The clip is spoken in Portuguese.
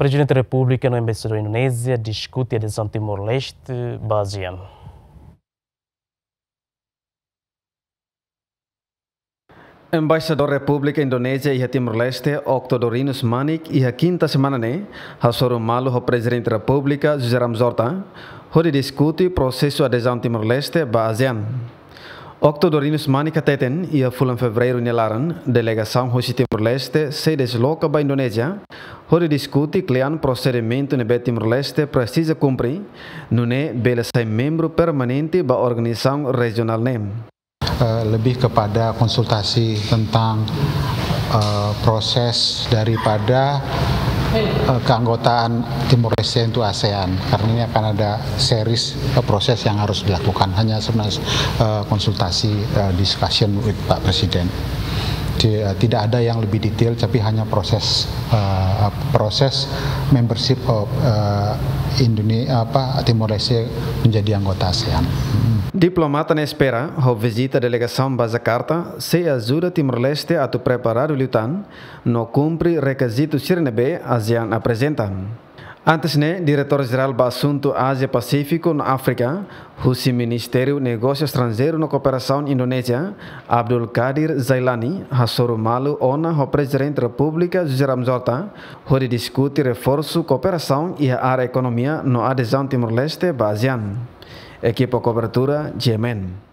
Presidente da República no embaixador Indonésia discute a adesão Timor-Leste ASEAN. Embaixador República Indonésia e Timor-Leste, Octodorinus Manik, e a quinta semana né, Hassoro Malu, o Presidente da República, José Ramzorta, onde discute o processo de adesão Timor-Leste à ASEAN. Octodorinus Manik Teten, e a fulan fevereiro nelaran, delegação Rosi Timor-Leste se desloca para a Indonésia, onde discute que procedimento no Timor-Leste precisa cumprir, não é bela ser membro permanente da organização regional NEM. uh, lebih kepada konsultasi tentang uh, proses daripada uh, keanggotaan Timor Leste untuk ASEAN. Karena ini akan ada series uh, proses yang harus dilakukan. Hanya sebenarnya uh, konsultasi uh, discussion with Pak Presiden. Tidak ada yang lebih detail tapi hanya proses proses membership of Indonesia apa Timor Leste menjadi anggota ASEAN. Diplomata na espera, ao visita a delegação Bazacarta, se ajuda Timor-Leste a preparar o lutan, no cumpre requisitos Sirnebe, ASEAN apresenta. Antes, né, diretor-geral do assunto Ásia-Pacífico na África, o Ministério Negócio Estrangeiro na Cooperação Indonésia, Abdul Qadir Zailani, Hassoro Malu, ONA, o presidente da República, José Ramzota, onde discute reforço, cooperação e a área economia no adesão Timor-Leste, ASEAN. Equipo Cobertura, Yemen.